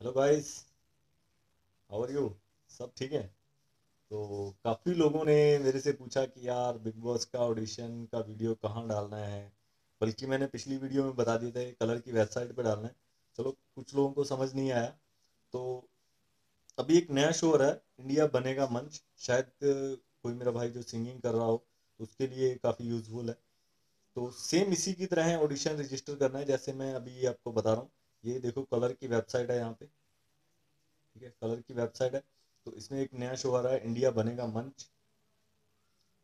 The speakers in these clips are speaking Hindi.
Hello guys how are you सब ठीक है? तो काफ़ी लोगों ने मेरे से पूछा कि यार बिग बॉस का ऑडिशन का वीडियो कहाँ डालना है? बल्कि मैंने पिछली वीडियो में बता दिया था कलर की वेबसाइट पे डालना है। चलो, कुछ लोगों को समझ नहीं आया। तो अभी एक नया शो रहा है इंडिया बनेगा मंच। शायद कोई मेरा भाई जो सिंगिंग कर रहा हो तो उसके लिए काफ़ी यूजफुल है। तो सेम इसी की तरह ऑडिशन रजिस्टर करना है, जैसे मैं अभी आपको बता रहा हूँ। ये देखो कलर की वेबसाइट है यहाँ पे। ठीक है, कलर की वेबसाइट है। तो इसमें एक नया शो आ रहा है इंडिया बनेगा मंच।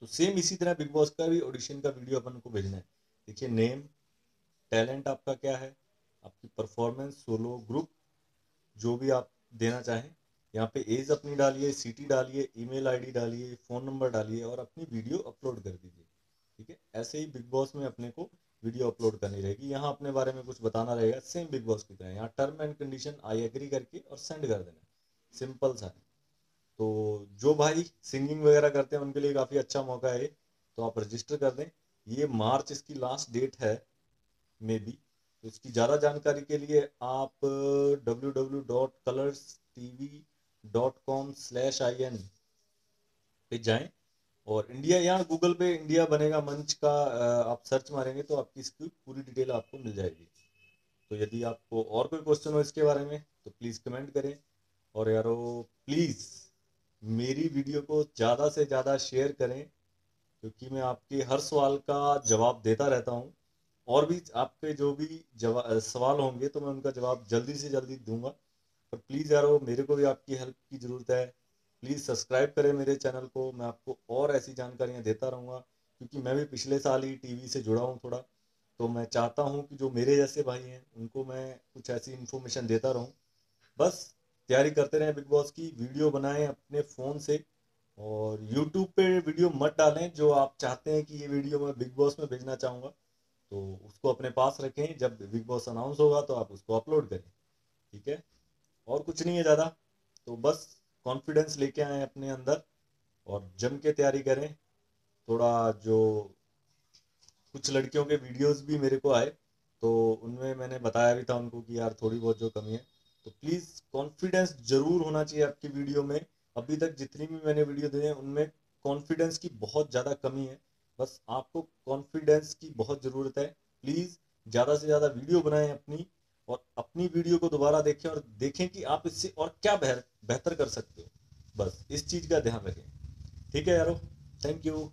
तो सेम इसी तरह बिग बॉस का भी ऑडिशन का वीडियो अपन को भेजना है। देखिए नेम टैलेंट आपका क्या है, आपकी परफॉर्मेंस सोलो ग्रुप जो भी आप देना चाहें। यहाँ पे एज अपनी डालिए सिटी डालिए ईमेल आईडी डालिए फ़ोन नंबर डालिए और अपनी वीडियो अपलोड कर दीजिए। ठीक है, ऐसे ही बिग बॉस में अपने को वीडियो अपलोड करनी रहेगी। यहाँ अपने बारे में कुछ बताना रहेगा। सेम बिग बॉस की तरह यहाँ term and condition I agree करके और सेंड कर देना। सिंपल सा है। तो जो भाई सिंगिंग वगैरह करते हैं, उनके लिए काफ़ी अच्छा मौका है तो आप रजिस्टर कर दें। ये मार्च इसकी लास्ट डेट है मे बी तो इसकी ज़्यादा जानकारी के लिए आप W W dot Colors T V dot com slash I N पे जाएँ। और इंडिया यहाँ गूगल पे इंडिया बनेगा मंच का आप सर्च मारेंगे तो आपकी इसकी पूरी डिटेल आपको मिल जाएगी। तो यदि आपको और कोई क्वेश्चन हो इसके बारे में तो प्लीज़ कमेंट करें। और यारो प्लीज़ मेरी वीडियो को ज़्यादा से ज़्यादा शेयर करें, क्योंकि मैं आपके हर सवाल का जवाब देता रहता हूँ। और भी आपके जो भी सवाल होंगे तो मैं उनका जवाब जल्दी से जल्दी दूँगा। पर प्लीज़ यारो, मेरे को भी आपकी हेल्प की ज़रूरत है। प्लीज़ सब्सक्राइब करें मेरे चैनल को। मैं आपको और ऐसी जानकारियाँ देता रहूँगा, क्योंकि मैं भी पिछले साल ही टीवी से जुड़ा हूँ थोड़ा। तो मैं चाहता हूँ कि जो मेरे जैसे भाई हैं, उनको मैं कुछ ऐसी इन्फॉर्मेशन देता रहूँ। बस तैयारी करते रहें बिग बॉस की, वीडियो बनाएँ अपने फ़ोन से और यूट्यूब पे वीडियो मत डालें, जो आप चाहते हैं कि ये वीडियो मैं बिग बॉस में भेजना चाहूँगा। तो उसको अपने पास रखें। जब बिग बॉस अनाउंस होगा तो आप उसको अपलोड करें। ठीक है? और कुछ नहीं है ज़्यादा। तो बस कॉन्फिडेंस लेके आए अपने अंदर और जम के तैयारी करें। थोड़ा जो कुछ लड़कियों के वीडियोस भी मेरे को आए तो उनमें मैंने बताया भी था उनको कि यार थोड़ी बहुत जो कमी है। तो प्लीज़ कॉन्फिडेंस ज़रूर होना चाहिए आपकी वीडियो में। अभी तक जितनी भी मैंने वीडियो दी है, उनमें कॉन्फिडेंस की बहुत ज़्यादा कमी है। बस आपको कॉन्फिडेंस की बहुत ज़रूरत है। प्लीज़ ज़्यादा से ज़्यादा वीडियो बनाएँ अपनी। और अपनी वीडियो को दोबारा देखें और देखें कि आप इससे और क्या बेहतर कर सकते हो। बस इस चीज़ का ध्यान रखें। ठीक है यारो? Thank you